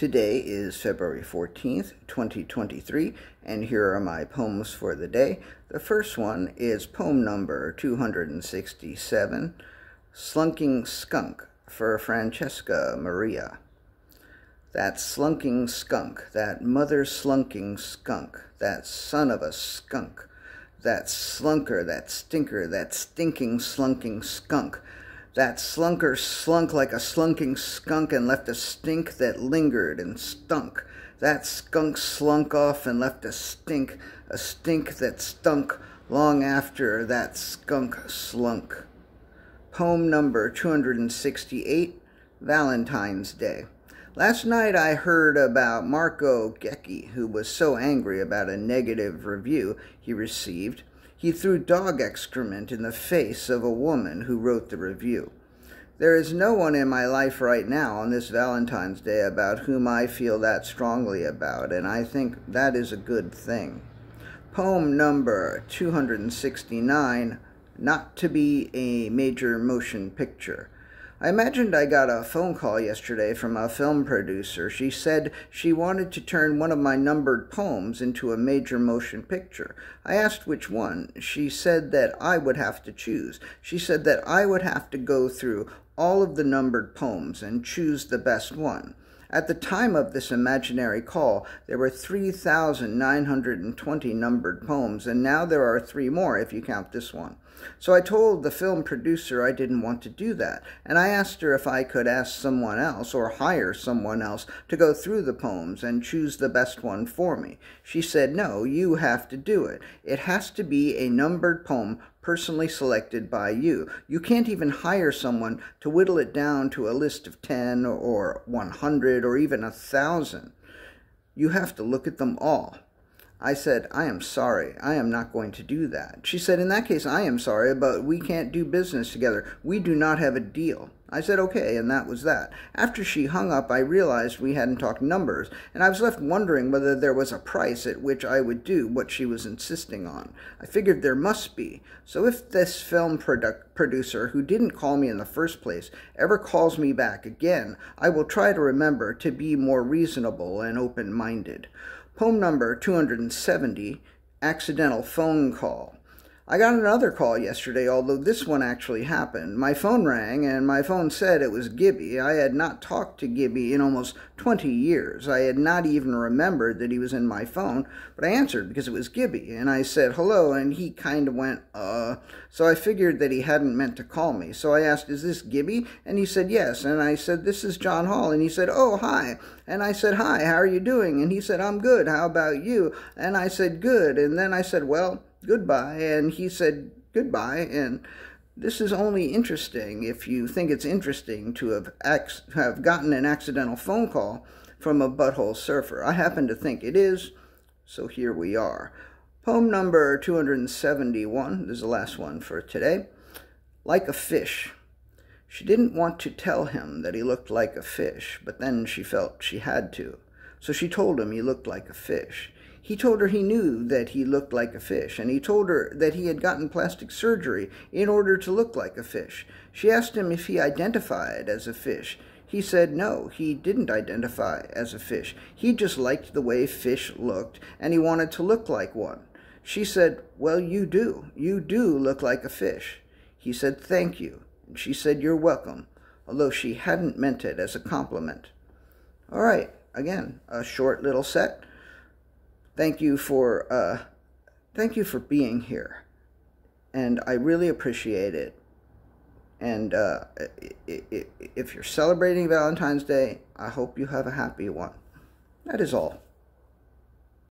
Today is February 14th, 2023, and here are my poems for the day. The first one is poem number 267, Slunking Skunk, for Francesca Maria. That slunking skunk, that mother slunking skunk, that son of a skunk, that slunker, that stinker, that stinking slunking skunk, that slunker slunk like a slunking skunk and left a stink that lingered and stunk. That skunk slunk off and left a stink, a stink that stunk long after that skunk slunk. Poem number 268, Valentine's Day. Last night I heard about Marco Goecke, who was so angry about a negative review he received he threw dog excrement in the face of a woman who wrote the review. There is no one in my life right now on this Valentine's Day about whom I feel that strongly about, and I think that is a good thing. Poem number 269 Not to be a Major Motion Picture. I imagined I got a phone call yesterday from a film producer. She said she wanted to turn one of my numbered poems into a major motion picture. I asked which one. She said that I would have to choose. She said that I would have to go through all of the numbered poems and choose the best one. At the time of this imaginary call, there were 3,920 numbered poems, and now there are three more if you count this one. So I told the film producer I didn't want to do that, and I asked her if I could ask someone else or hire someone else to go through the poems and choose the best one for me. She said, No, you have to do it. It has to be a numbered poem personally selected by you. You can't even hire someone to whittle it down to a list of 10 or 100 or even a 1,000. You have to look at them all. I said, I am sorry. I am not going to do that. She said, In that case, I am sorry, but we can't do business together. We do not have a deal. I said, okay, and that was that. After she hung up, I realized we hadn't talked numbers, and I was left wondering whether there was a price at which I would do what she was insisting on. I figured there must be. So if this film produ- producer, who didn't call me in the first place, ever calls me back again, I will try to remember to be more reasonable and open minded. Poem number 270, Accidental Phone Call. I got another call yesterday, although this one actually happened. My phone rang, and my phone said it was Gibby. I had not talked to Gibby in almost 20 years. I had not even remembered that he was in my phone, but I answered because it was Gibby, and I said hello, and he kind of went, uh. So I figured that he hadn't meant to call me. So I asked, Is this Gibby? And he said, Yes. And I said, This is John Hall. And he said, Oh, hi. And I said, Hi, how are you doing? And he said, I'm good. How about you? And I said, Good. And then I said, Well, goodbye. And he said goodbye. And this is only interesting if you think it's interesting to have, have gotten an accidental phone call from a butthole surfer. I happen to think it is, so here we are. Poem number 271, this is the last one for today. Like a fish. She didn't want to tell him that he looked like a fish, but then she felt she had to. So she told him he looked like a fish. He told her he knew that he looked like a fish, and he told her that he had gotten plastic surgery in order to look like a fish. She asked him if he identified as a fish. He said no, he didn't identify as a fish. He just liked the way fish looked, and he wanted to look like one. She said, Well, you do. You do look like a fish. He said, Thank you. And she said, You're welcome, although she hadn't meant it as a compliment. All right, again, a short little set thank you for uh, thank you for being here, and I really appreciate it. And uh, if you're celebrating Valentine's Day, I hope you have a happy one. That is all.